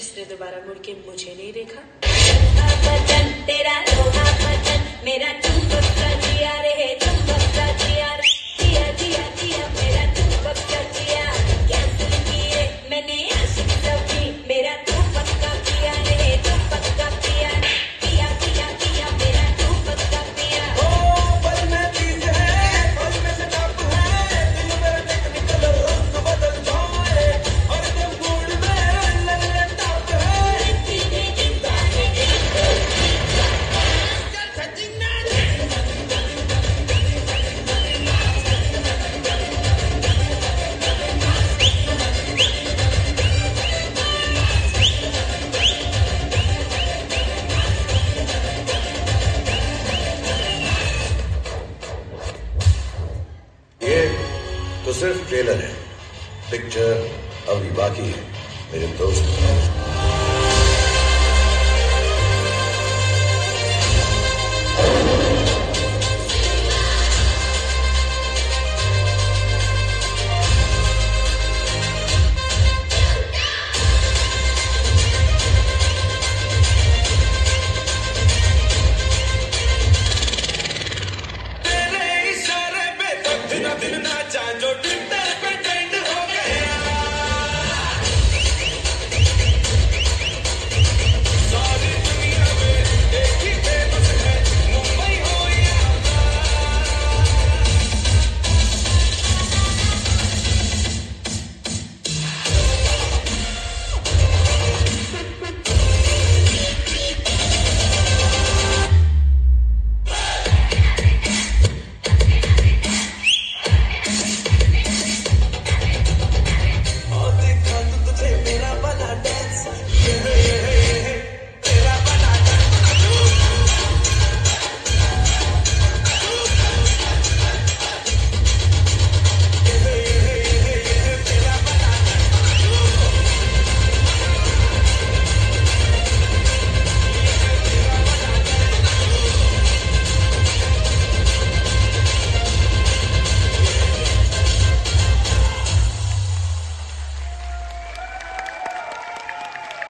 जिसने दोबारा मुड़ के मुझे नहीं देखा। बदन तेरा लोहा मेरा दिया तो सिर्फ़ ट्रेलर है। पिक्चर अभी बाकी है मेरे दोस्त।